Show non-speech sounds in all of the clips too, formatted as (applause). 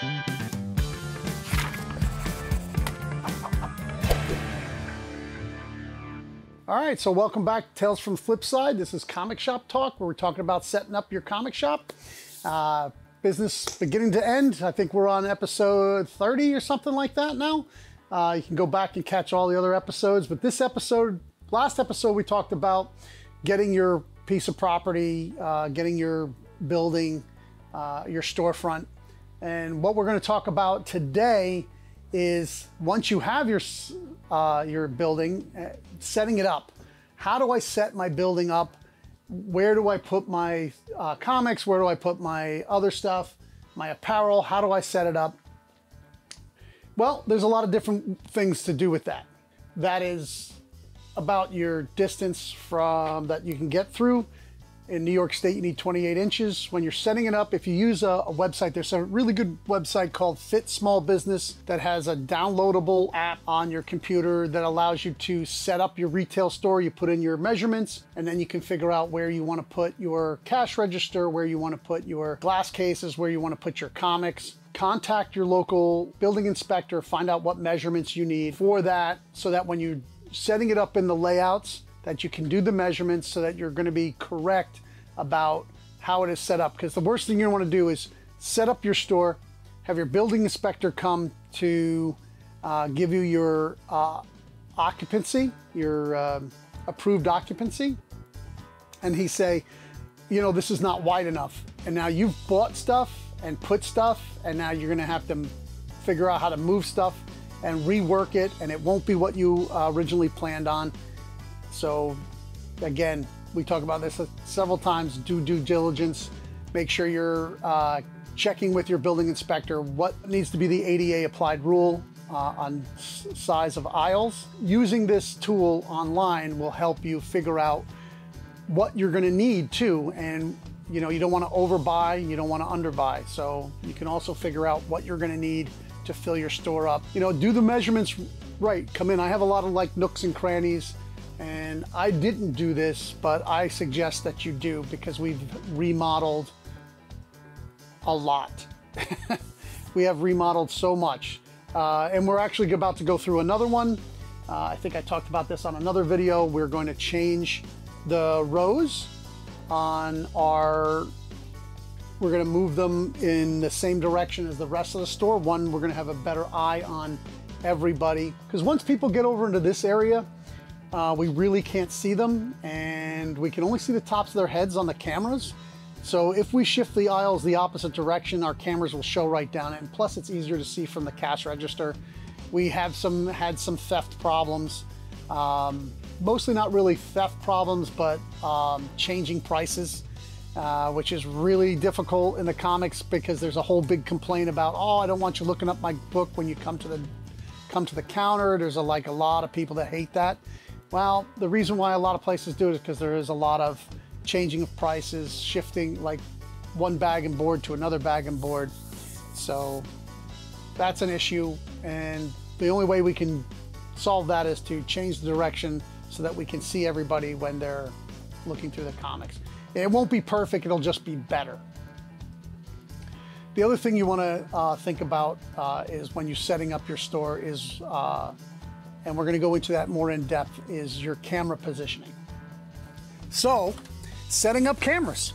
All right, so welcome back to Tales from Flipside. This is Comic Shop Talk, where we're talking about setting up your comic shop. Uh, business beginning to end. I think we're on episode 30 or something like that now. Uh, you can go back and catch all the other episodes, but this episode, last episode, we talked about getting your piece of property, uh, getting your building, uh, your storefront. And what we're going to talk about today is once you have your uh, your building, uh, setting it up. How do I set my building up? Where do I put my uh, comics? Where do I put my other stuff? My apparel? How do I set it up? Well, there's a lot of different things to do with that. That is about your distance from that you can get through in New York State, you need 28 inches. When you're setting it up, if you use a, a, website, there's a really good website called Fit Small Business that has a downloadable app on your computer that allows you to set up your retail store. You put in your measurements, and then you can figure out where you want to put your cash register, where you want to put your glass cases, where you want to put your comics contact your local building inspector, find out what measurements you need for that so that when you're setting it up in the layouts, that you can do the measurements so that you're going to be correct about how it is set up. Because the worst thing you want to do is set up your store, have your building inspector come to uh, give you your uh, occupancy, your uh, approved occupancy, and he say, you know, this is not wide enough. And now you've bought stuff and put stuff, and now you're going to have to figure out how to move stuff and rework it, and it won't be what you uh, originally planned on. So again, we talk about this several times, do due diligence, make sure you're uh, checking with your building inspector what needs to be the ADA applied rule uh, on size of aisles. Using this tool online will help you figure out what you're gonna need too. And you know, you don't wanna overbuy, you don't wanna underbuy. So you can also figure out what you're gonna need to fill your store up. You know, do the measurements right, come in. I have a lot of like nooks and crannies and I didn't do this, but I suggest that you do because we've remodeled a lot. (laughs) we have remodeled so much. Uh, and we're actually about to go through another one. Uh, I think I talked about this on another video. We're going to change the rows on our, we're going to move them in the same direction as the rest of the store. One, we're going to have a better eye on everybody. Because once people get over into this area, uh, we really can't see them and we can only see the tops of their heads on the cameras. So if we shift the aisles the opposite direction, our cameras will show right down it. And plus it's easier to see from the cash register. We have some had some theft problems. Um, mostly not really theft problems, but um, changing prices, uh, which is really difficult in the comics because there's a whole big complaint about, oh, I don't want you looking up my book when you come to the come to the counter. There's a, like a lot of people that hate that. Well, the reason why a lot of places do it is because there is a lot of changing of prices, shifting like one bag and board to another bag and board. So that's an issue. And the only way we can solve that is to change the direction so that we can see everybody when they're looking through the comics. It won't be perfect, it'll just be better. The other thing you want to uh, think about uh, is when you're setting up your store is uh, and we're gonna go into that more in depth, is your camera positioning. So, setting up cameras.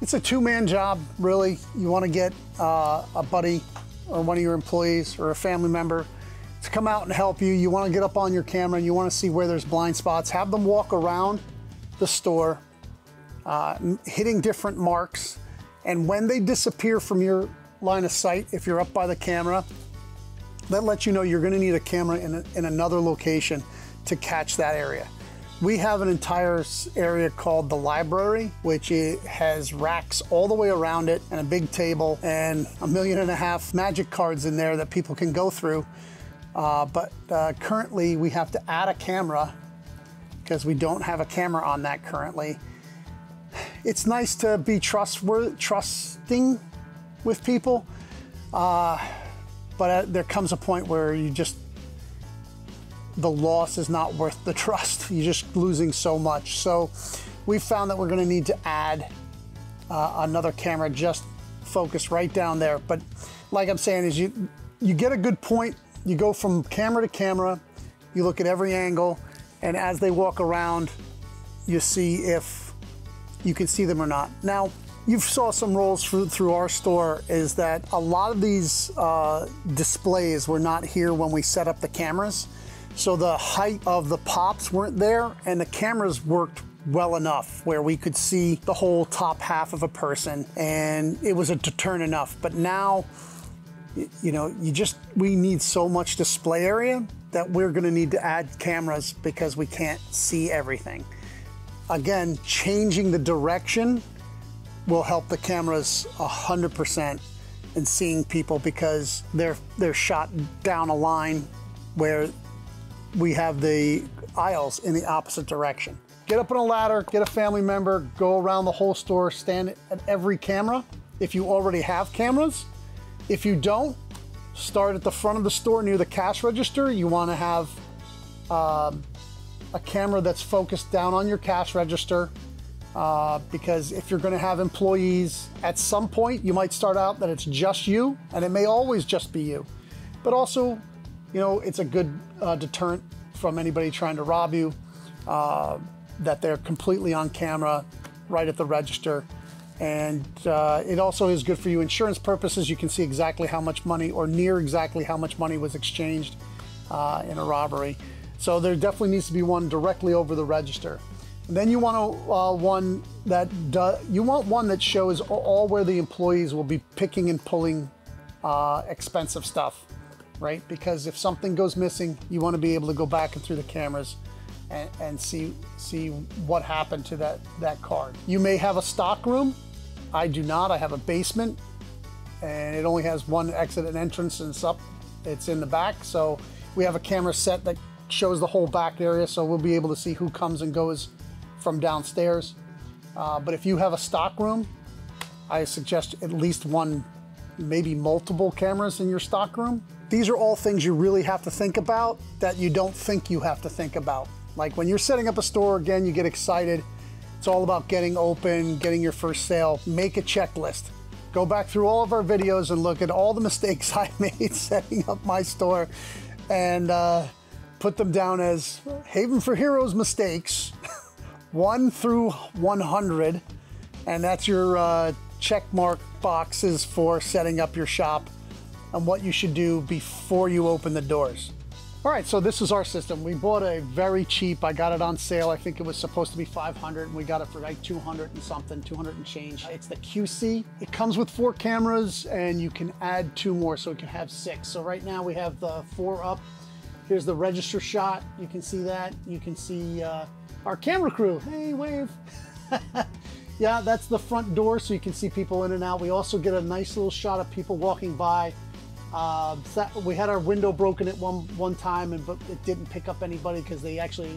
It's a two-man job, really. You wanna get uh, a buddy or one of your employees or a family member to come out and help you. You wanna get up on your camera and you wanna see where there's blind spots. Have them walk around the store, uh, hitting different marks. And when they disappear from your line of sight, if you're up by the camera, that lets you know you're gonna need a camera in, a, in another location to catch that area. We have an entire area called the library, which has racks all the way around it and a big table and a million and a half magic cards in there that people can go through. Uh, but uh, currently we have to add a camera because we don't have a camera on that currently. It's nice to be trustworthy, trusting with people. Uh, but uh, there comes a point where you just, the loss is not worth the trust. (laughs) You're just losing so much. So we found that we're gonna need to add uh, another camera just focus right down there. But like I'm saying is you, you get a good point, you go from camera to camera, you look at every angle, and as they walk around, you see if you can see them or not. Now, you saw some rolls through, through our store is that a lot of these uh, displays were not here when we set up the cameras. So the height of the pops weren't there and the cameras worked well enough where we could see the whole top half of a person and it was a deterrent enough. But now, you know, you just, we need so much display area that we're gonna need to add cameras because we can't see everything. Again, changing the direction will help the cameras 100% in seeing people because they're they're shot down a line where we have the aisles in the opposite direction. Get up on a ladder, get a family member, go around the whole store, stand at every camera if you already have cameras. If you don't, start at the front of the store near the cash register. You want to have um, a camera that's focused down on your cash register uh, because if you're going to have employees at some point, you might start out that it's just you, and it may always just be you. But also, you know, it's a good uh, deterrent from anybody trying to rob you uh, that they're completely on camera right at the register. And uh, it also is good for you insurance purposes. You can see exactly how much money or near exactly how much money was exchanged uh, in a robbery. So there definitely needs to be one directly over the register. Then you want a, uh, one that you want one that shows all where the employees will be picking and pulling uh, expensive stuff, right? Because if something goes missing, you want to be able to go back and through the cameras and, and see see what happened to that that card. You may have a stock room. I do not. I have a basement, and it only has one exit and entrance, and it's up. It's in the back, so we have a camera set that shows the whole back area, so we'll be able to see who comes and goes from downstairs. Uh, but if you have a stock room, I suggest at least one, maybe multiple cameras in your stock room. These are all things you really have to think about that you don't think you have to think about. Like when you're setting up a store, again, you get excited. It's all about getting open, getting your first sale. Make a checklist. Go back through all of our videos and look at all the (laughs) mistakes I made (laughs) setting up my store and uh, put them down as Haven for Heroes mistakes. 1 through 100, and that's your uh, check mark boxes for setting up your shop and what you should do before you open the doors. All right, so this is our system. We bought a very cheap, I got it on sale. I think it was supposed to be 500 and we got it for like 200 and something, 200 and change. It's the Q-See. It comes with four cameras and you can add two more so it can have six. So right now we have the four up. Here's the register shot. You can see that. You can see uh, our camera crew. Hey, wave. (laughs) yeah, that's the front door so you can see people in and out. We also get a nice little shot of people walking by. Uh, we had our window broken at one one time, and but it didn't pick up anybody because they actually,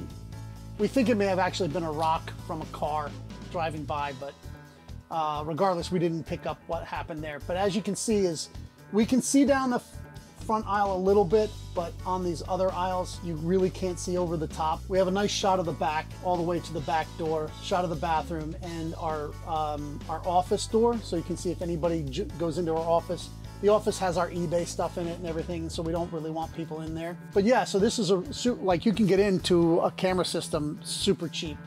we think it may have actually been a rock from a car driving by, but uh, regardless, we didn't pick up what happened there. But as you can see, is we can see down the front aisle a little bit, but on these other aisles, you really can't see over the top. We have a nice shot of the back, all the way to the back door, shot of the bathroom, and our, um, our office door, so you can see if anybody goes into our office. The office has our eBay stuff in it and everything, so we don't really want people in there. But yeah, so this is a, suit like you can get into a camera system super cheap.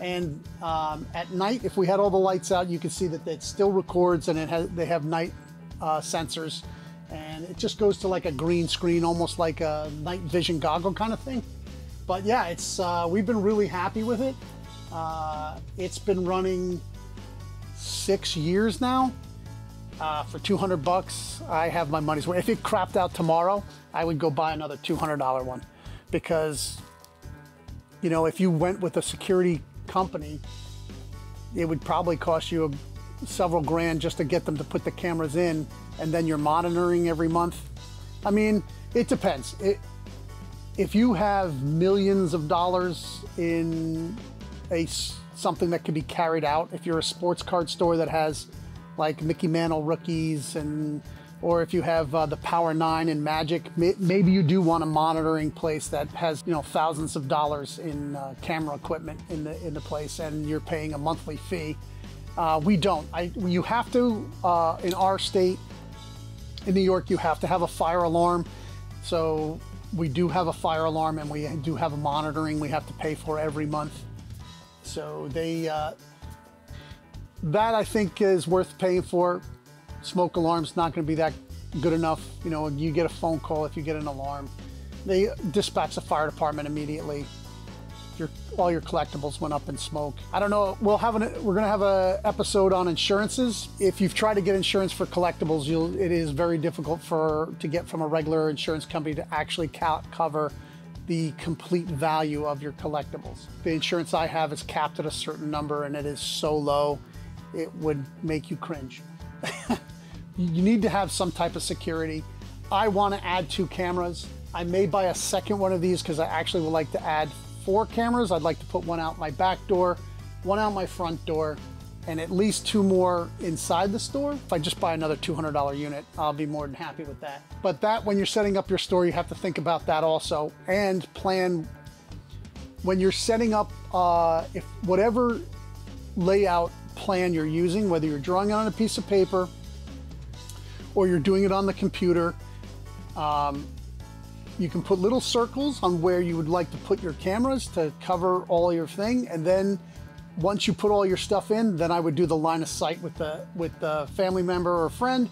And um, at night, if we had all the lights out, you can see that it still records and it has, they have night uh, sensors it just goes to like a green screen, almost like a night vision goggle kind of thing. But yeah, it's uh, we've been really happy with it. Uh, it's been running six years now. Uh, for 200 bucks, I have my money's worth. If it crapped out tomorrow, I would go buy another $200 one because, you know, if you went with a security company, it would probably cost you a, several grand just to get them to put the cameras in and then you're monitoring every month. I mean, it depends. It, if you have millions of dollars in a something that can be carried out, if you're a sports card store that has like Mickey Mantle rookies and or if you have uh, the Power 9 and Magic, maybe you do want a monitoring place that has, you know, thousands of dollars in uh, camera equipment in the, in the place and you're paying a monthly fee Uh, we don't. I, you have to, uh, in our state, in New York, you have to have a fire alarm. So we do have a fire alarm and we do have a monitoring we have to pay for every month. So they, uh, that I think is worth paying for. Smoke alarm's not going to be that good enough. You know, you get a phone call if you get an alarm. They dispatch the fire department immediately. Your, all your collectibles went up in smoke. I don't know. We'll have an, we're going to have a episode on insurances. If you've tried to get insurance for collectibles, you'll, it is very difficult for to get from a regular insurance company to actually cover the complete value of your collectibles. The insurance I have is capped at a certain number and it is so low, it would make you cringe. (laughs) you need to have some type of security. I want to add two cameras. I may buy a second one of these because I actually would like to add four cameras. I'd like to put one out my back door, one out my front door, and at least two more inside the store. If I just buy another $200 unit, I'll be more than happy with that. But that, when you're setting up your store, you have to think about that also and plan when you're setting up, uh, if whatever layout plan you're using, whether you're drawing it on a piece of paper or you're doing it on the computer, um, you can put little circles on where you would like to put your cameras to cover all your thing. And then once you put all your stuff in, then I would do the line of sight with the, with the family member or friend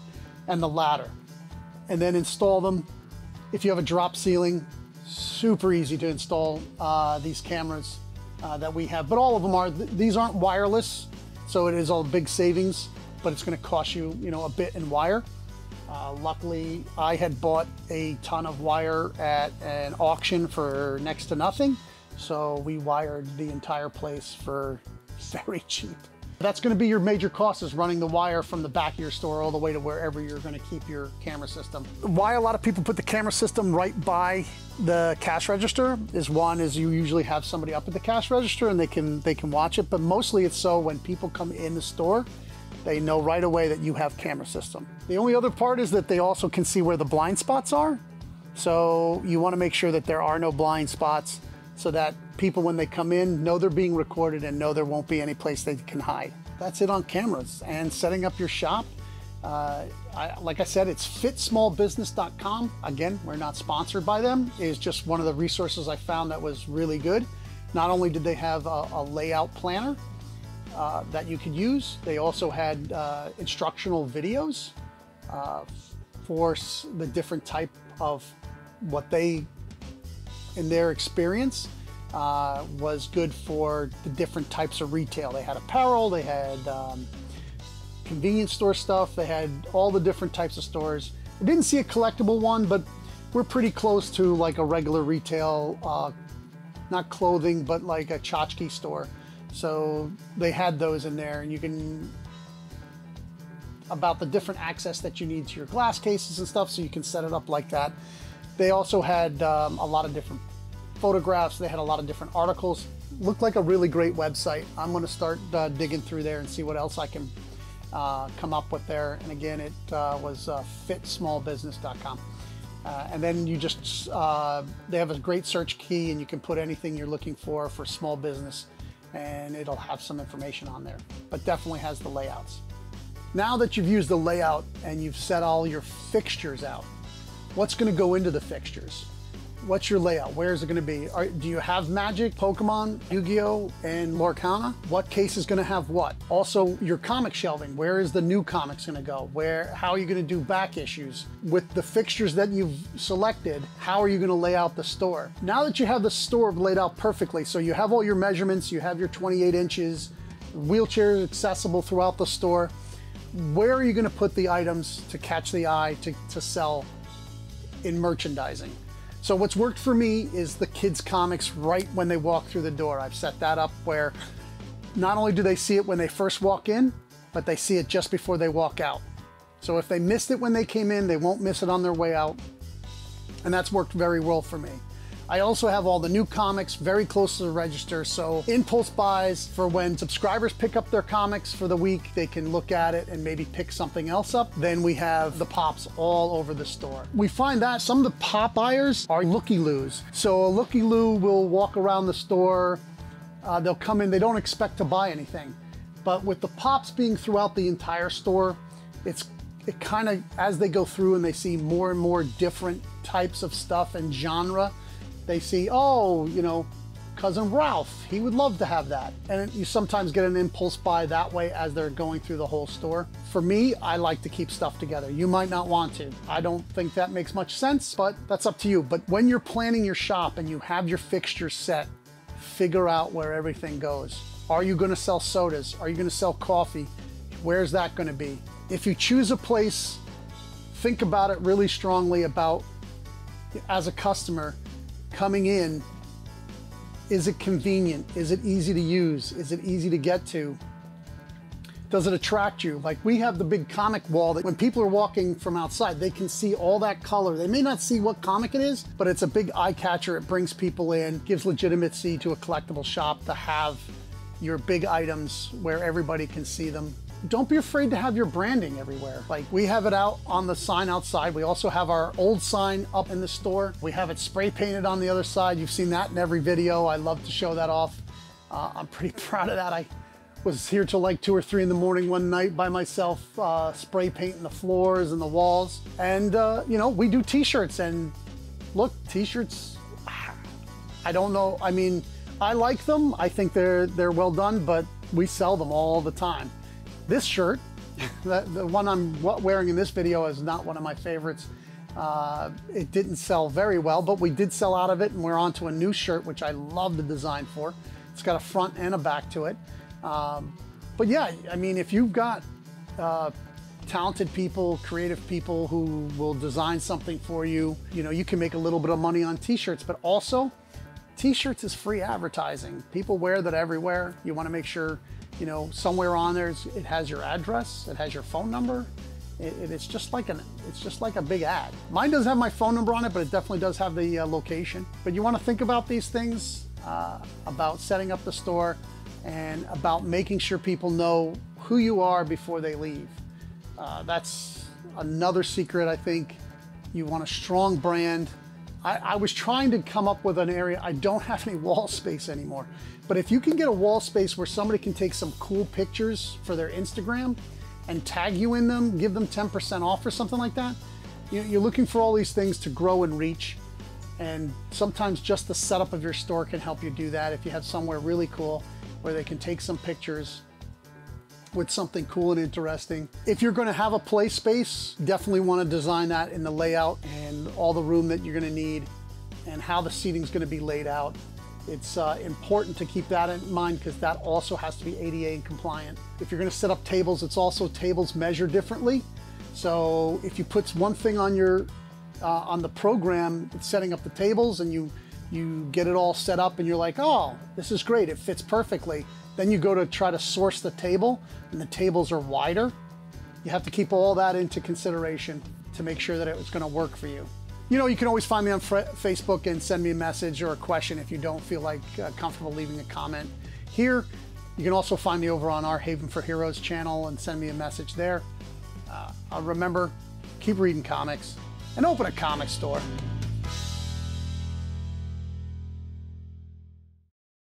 and the ladder. And then install them. If you have a drop ceiling, super easy to install uh, these cameras uh, that we have. But all of them are, th these aren't wireless, so it is all big savings, but it's gonna cost you, you know, a bit in wire. Uh, luckily, I had bought a ton of wire at an auction for next to nothing. So we wired the entire place for (laughs) very cheap. That's gonna be your major cost is running the wire from the back of your store all the way to wherever you're gonna keep your camera system. Why a lot of people put the camera system right by the cash register is one is you usually have somebody up at the cash register and they can they can watch it, but mostly it's so when people come in the store, they know right away that you have camera system. The only other part is that they also can see where the blind spots are. So you wanna make sure that there are no blind spots so that people, when they come in, know they're being recorded and know there won't be any place they can hide. That's it on cameras. And setting up your shop, uh, I, like I said, it's fitsmallbusiness.com. Again, we're not sponsored by them. It's just one of the resources I found that was really good. Not only did they have a, a layout planner, uh, that you could use. They also had uh, instructional videos uh, for the different type of what they, in their experience, uh, was good for the different types of retail. They had apparel, they had um, convenience store stuff, they had all the different types of stores. I didn't see a collectible one, but we're pretty close to like a regular retail, uh, not clothing, but like a tchotchke store. So they had those in there and you can, about the different access that you need to your glass cases and stuff, so you can set it up like that. They also had um, a lot of different photographs. They had a lot of different articles. Looked like a really great website. I'm gonna start uh, digging through there and see what else I can uh, come up with there. And again, it uh, was uh, fitsmallbusiness.com. Uh, and then you just, uh, they have a great search key and you can put anything you're looking for for small business and it'll have some information on there, but definitely has the layouts. Now that you've used the layout and you've set all your fixtures out, what's gonna go into the fixtures? What's your layout? Where is it gonna be? Are, do you have Magic, Pokemon, Yu-Gi-Oh, and Lorcana? What case is gonna have what? Also, your comic shelving. Where is the new comics gonna go? Where? How are you gonna do back issues? With the fixtures that you've selected, how are you gonna lay out the store? Now that you have the store laid out perfectly, so you have all your measurements, you have your 28 inches, wheelchairs accessible throughout the store, where are you gonna put the items to catch the eye to, to sell in merchandising? So what's worked for me is the kids comics right when they walk through the door. I've set that up where not only do they see it when they first walk in, but they see it just before they walk out. So if they missed it when they came in, they won't miss it on their way out. And that's worked very well for me. I also have all the new comics very close to the register, so impulse buys for when subscribers pick up their comics for the week, they can look at it and maybe pick something else up. Then we have the pops all over the store. We find that some of the pop buyers are looky-loos. So a looky-loo will walk around the store, uh, they'll come in, they don't expect to buy anything. But with the pops being throughout the entire store, it's it kind of as they go through and they see more and more different types of stuff and genre, they see, oh, you know, cousin Ralph, he would love to have that. And you sometimes get an impulse buy that way as they're going through the whole store. For me, I like to keep stuff together. You might not want to. I don't think that makes much sense, but that's up to you. But when you're planning your shop and you have your fixtures set, figure out where everything goes. Are you gonna sell sodas? Are you gonna sell coffee? Where's that gonna be? If you choose a place, think about it really strongly about, as a customer, coming in is it convenient? Is it easy to use? Is it easy to get to? Does it attract you? Like we have the big comic wall that when people are walking from outside, they can see all that color. They may not see what comic it is, but it's a big eye catcher. It brings people in, gives legitimacy to a collectible shop to have your big items where everybody can see them don't be afraid to have your branding everywhere. Like we have it out on the sign outside. We also have our old sign up in the store. We have it spray painted on the other side. You've seen that in every video. I love to show that off. Uh, I'm pretty (laughs) proud of that. I was here till like two or three in the morning one night by myself, uh, spray painting the floors and the walls. And uh, you know, we do t-shirts and look, t-shirts, (sighs) I don't know. I mean, I like them. I think they're, they're well done, but we sell them all the time. This shirt, (laughs) the, the one I'm wearing in this video is not one of my favorites. Uh, it didn't sell very well, but we did sell out of it and we're on to a new shirt, which I love the design for. It's got a front and a back to it. Um, but yeah, I mean, if you've got uh, talented people, creative people who will design something for you, you know, you can make a little bit of money on t-shirts, but also t-shirts is free advertising. People wear that everywhere. You want to make sure you know, somewhere on there it has your address, it has your phone number. It, it's just like an, it's just like a big ad. Mine doesn't have my phone number on it, but it definitely does have the uh, location. But you want to think about these things, uh, about setting up the store and about making sure people know who you are before they leave. Uh, that's another secret, I think. You want a strong brand. I, I was trying to come up with an area. I don't have any (laughs) wall space anymore. But if you can get a wall space where somebody can take some cool pictures for their Instagram and tag you in them, give them 10% off or something like that, you're looking for all these things to grow and reach. And sometimes just the setup of your store can help you do that. If you have somewhere really cool where they can take some pictures with something cool and interesting. If you're gonna have a play space, definitely wanna design that in the layout and all the room that you're gonna need and how the seating is gonna be laid out. It's uh, important to keep that in mind because that also has to be ADA compliant. If you're gonna set up tables, it's also tables measure differently. So if you put one thing on your uh, on the program setting up the tables and you you get it all set up and you're like, oh, this is great, it fits perfectly. Then you go to try to source the table and the tables are wider. You have to keep all that into consideration to make sure that it was gonna work for you. You know, you can always find me on Facebook and send me a message or a question if you don't feel like uh, comfortable leaving a comment here. You can also find me over on our Haven for Heroes channel and send me a message there. Uh, remember, keep reading comics and open a comic store.